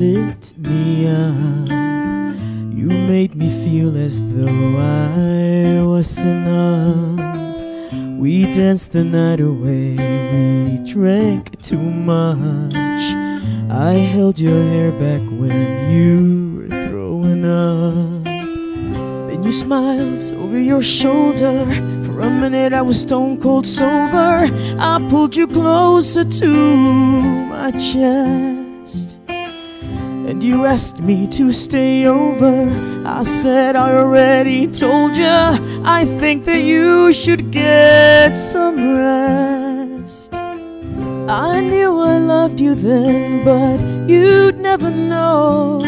lit me up. You made me feel as though I was enough. We danced the night away, we drank too much. I held your hair back when you were throwing up. Then you smiled over your shoulder. For a minute, I was stone cold sober. I pulled you closer to my chest. And you asked me to stay over. I said, I already told you. I think that you should get some rest. I knew I loved you then, but you'd never know.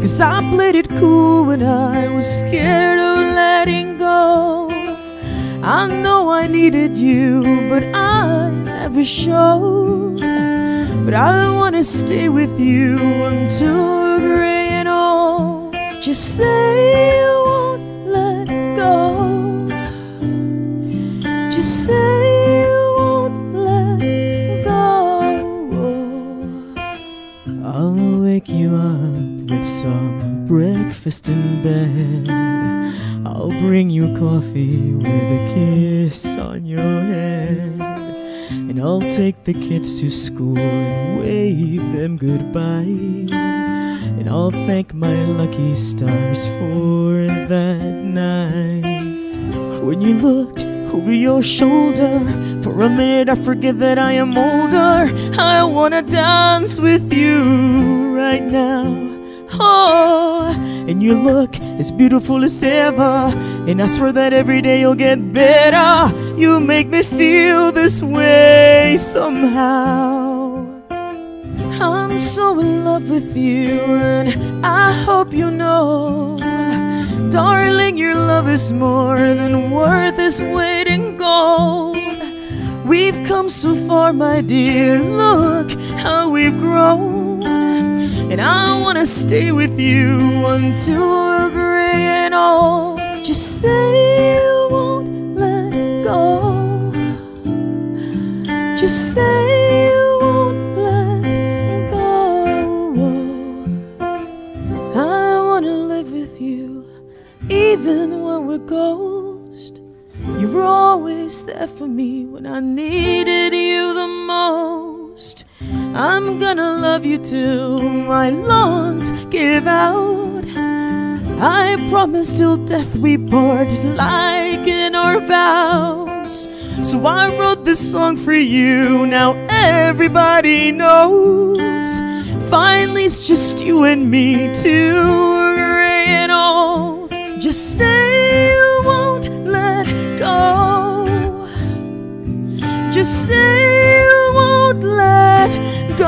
Cause I played it cool when I was scared of letting go. I know I needed you, but I never showed. But I wanna stay with you until gray and old. Just say some breakfast in bed. I'll bring you coffee with a kiss on your head. And I'll take the kids to school and wave them goodbye. And I'll thank my lucky stars for that night. When you looked over your shoulder, for a minute I forget that I am older. I wanna dance with you right now. Oh, and you look as beautiful as ever. And I swear that every day you'll get better. You make me feel this way somehow. I'm so in love with you, and I hope you know. Darling, your love is more than worth its weight in gold. We've come so far, my dear. Look wanna stay with you until we're gray and old. Just say you won't let go. Just say you won't let go. I wanna live with you, even when we're ghost. You were always there for me when I needed you the. I'm gonna love you till my lungs give out. I promise till death we part, like in our vows. So I wrote this song for you, now everybody knows. Finally, it's just you and me, till gray and old. Just say you won't let go. Just say you won't let go.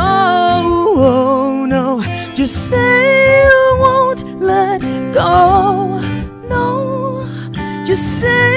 Oh, no, just say you won't let go. No, just say